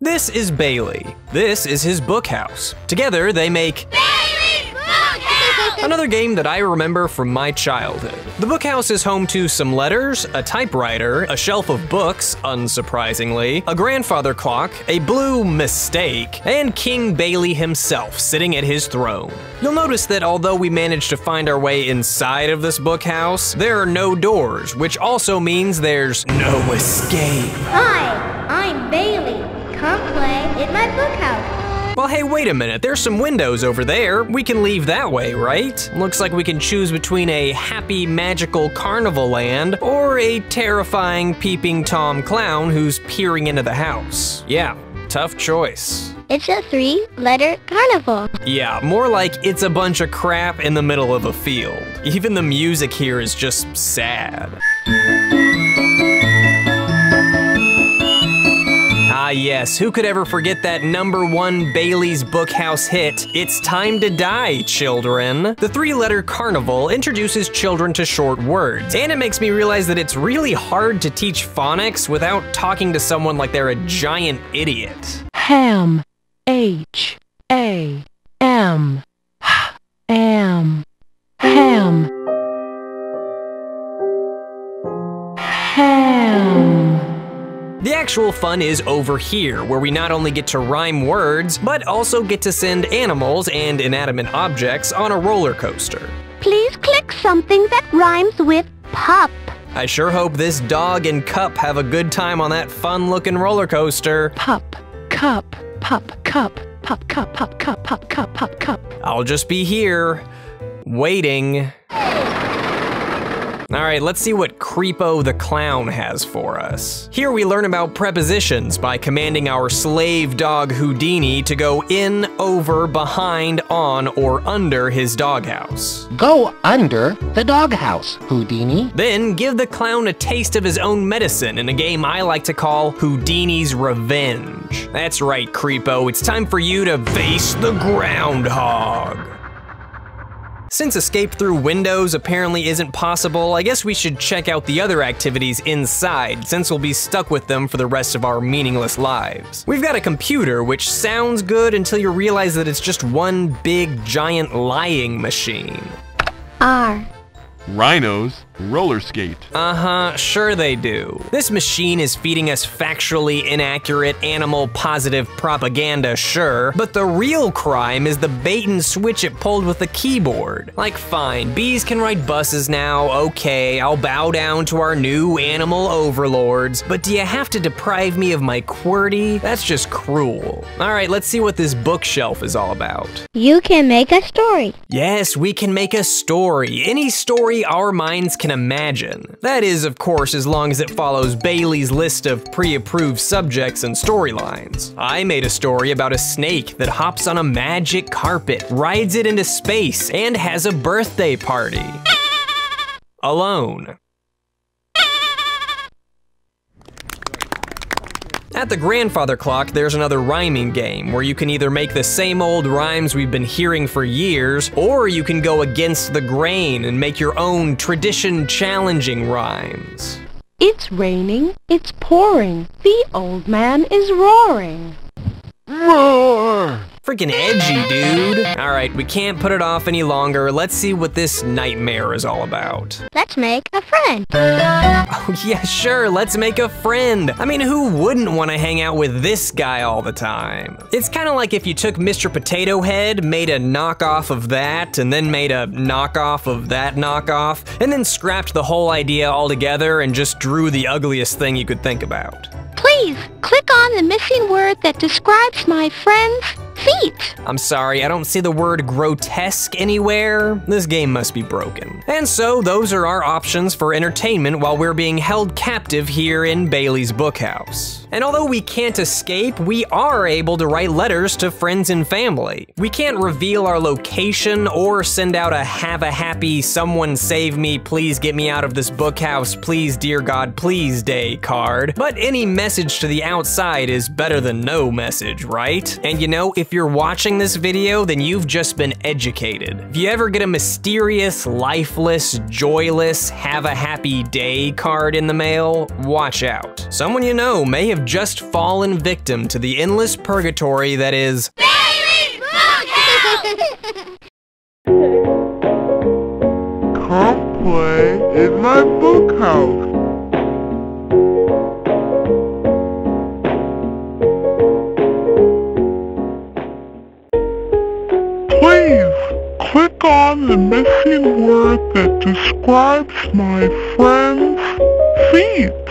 This is Bailey. This is his bookhouse. Together, they make Another game that I remember from my childhood. The bookhouse is home to some letters, a typewriter, a shelf of books, unsurprisingly, a grandfather clock, a blue mistake, and King Bailey himself sitting at his throne. You'll notice that although we managed to find our way inside of this bookhouse, there are no doors, which also means there's no escape. Hi, I'm Bailey. Come play in my bookhouse. Well, hey, wait a minute. There's some windows over there. We can leave that way, right? Looks like we can choose between a happy, magical carnival land or a terrifying, peeping Tom clown who's peering into the house. Yeah, tough choice. It's a three-letter carnival. Yeah, more like it's a bunch of crap in the middle of a field. Even the music here is just sad. Yes, who could ever forget that number one Bailey's Book House hit, It's Time to Die, Children? The three letter carnival introduces children to short words, and it makes me realize that it's really hard to teach phonics without talking to someone like they're a giant idiot. Ham. H. A. M. actual fun is over here, where we not only get to rhyme words, but also get to send animals and inanimate objects on a roller coaster. Please click something that rhymes with pup. I sure hope this dog and cup have a good time on that fun looking roller coaster. Pup. Cup. Pup. Cup. Pup. Cup. Pup. Cup. Pup. Cup. Pup. Cup. I'll just be here, waiting. All right, let's see what Creepo the Clown has for us. Here we learn about prepositions by commanding our slave dog Houdini to go in, over, behind, on, or under his doghouse. Go under the doghouse, Houdini. Then give the clown a taste of his own medicine in a game I like to call Houdini's Revenge. That's right, Creepo, it's time for you to face the groundhog. Since escape through windows apparently isn't possible, I guess we should check out the other activities inside, since we'll be stuck with them for the rest of our meaningless lives. We've got a computer, which sounds good until you realize that it's just one big, giant lying machine. R. Rhinos roller skate. Uh huh, sure they do. This machine is feeding us factually inaccurate, animal positive propaganda, sure, but the real crime is the bait and switch it pulled with the keyboard. Like, fine, bees can ride buses now, okay, I'll bow down to our new animal overlords, but do you have to deprive me of my QWERTY? That's just cruel. Alright, let's see what this bookshelf is all about. You can make a story. Yes, we can make a story. Any story our minds can imagine. That is, of course, as long as it follows Bailey's list of pre-approved subjects and storylines. I made a story about a snake that hops on a magic carpet, rides it into space, and has a birthday party. Alone. At the grandfather clock, there's another rhyming game where you can either make the same old rhymes we've been hearing for years, or you can go against the grain and make your own tradition challenging rhymes. It's raining. It's pouring. The old man is roaring. Freaking edgy, dude. All right, we can't put it off any longer. Let's see what this nightmare is all about. Let's make a friend. Oh, yeah, sure, let's make a friend. I mean, who wouldn't want to hang out with this guy all the time? It's kind of like if you took Mr. Potato Head, made a knockoff of that, and then made a knockoff of that knockoff, and then scrapped the whole idea altogether and just drew the ugliest thing you could think about. Please click on the missing word that describes my friend's I'm sorry, I don't see the word grotesque anywhere. This game must be broken. And so, those are our options for entertainment while we're being held captive here in Bailey's Book House. And although we can't escape, we are able to write letters to friends and family. We can't reveal our location or send out a have a happy someone save me, please get me out of this bookhouse, please dear God, please day card. But any message to the outside is better than no message, right? And you know, if you're watching this video, then you've just been educated. If you ever get a mysterious, lifeless, joyless, have a happy day card in the mail, watch out. Someone you know may have just fallen victim to the endless purgatory that is Come play in my bookhouse. Please click on the missing word that describes my friend's feet.